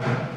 you